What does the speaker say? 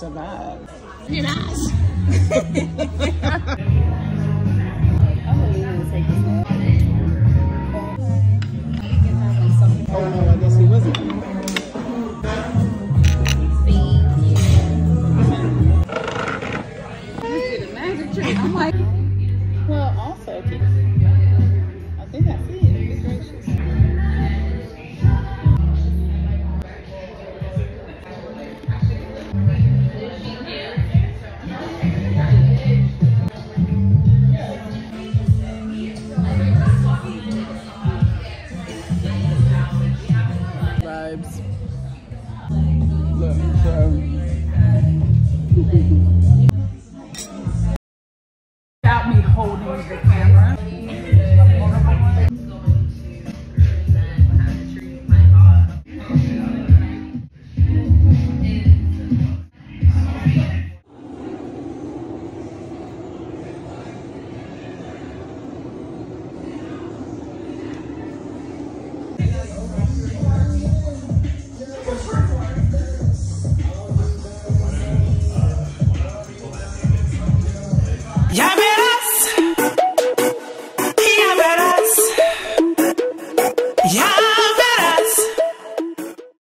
It's a vibe. Your eyes. Oh no, I guess he wasn't. I'm like, Well, also, vibes. Look, so. Without me holding the camera. Ya verás. Ya